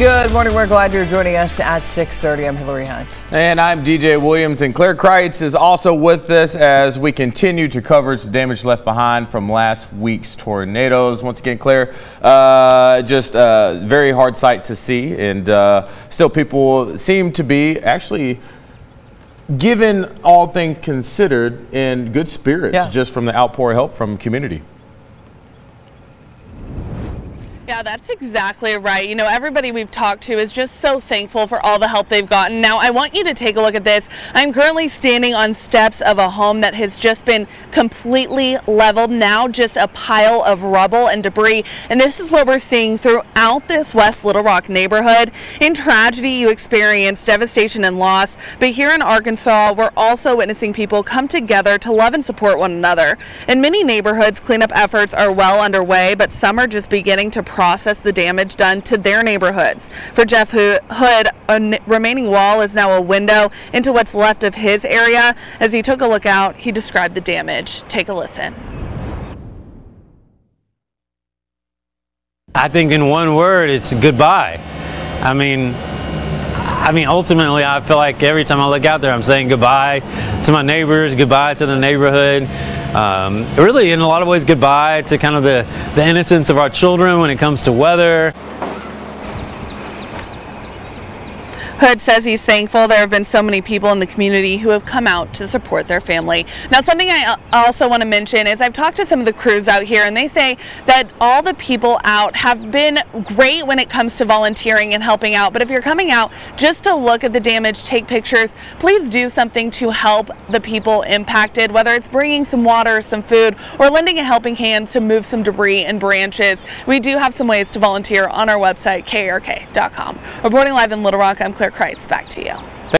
Good morning. We're glad you're joining us at 6:30. I'm Hillary Hunt. And I'm DJ Williams, and Claire Kreitz is also with us as we continue to cover the damage left behind from last week's tornadoes. Once again, Claire, uh, just a very hard sight to see, and uh, still people seem to be actually given all things considered in good spirits Yeah. just from the outpour of help from community. Yeah, that's exactly right. You know, everybody we've talked to is just so thankful for all the help they've gotten. Now, I want you to take a look at this. I'm currently standing on steps of a home that has just been completely leveled. Now, just a pile of rubble and debris. And this is what we're seeing throughout this West Little Rock neighborhood. In tragedy, you experience devastation and loss. But here in Arkansas, we're also witnessing people come together to love and support one another. In many neighborhoods, cleanup efforts are well underway, but some are just beginning to process the damage done to their neighborhoods. For Jeff Hood, a remaining wall is now a window into what's left of his area. As he took a look out, he described the damage. Take a listen. I think in one word, it's goodbye. I mean, I mean, ultimately, I feel like every time I look out there, I'm saying goodbye to my neighbors, goodbye to the neighborhood. Um, really, in a lot of ways, goodbye to kind of the, the innocence of our children when it comes to weather. Hood says he's thankful there have been so many people in the community who have come out to support their family. Now, something I also want to mention is I've talked to some of the crews out here, and they say that all the people out have been great when it comes to volunteering and helping out. But if you're coming out just to look at the damage, take pictures, please do something to help the people impacted, whether it's bringing some water, some food, or lending a helping hand to move some debris and branches. We do have some ways to volunteer on our website, kark.com. Reporting live in Little Rock, I'm Claire Kreitz. Back to you.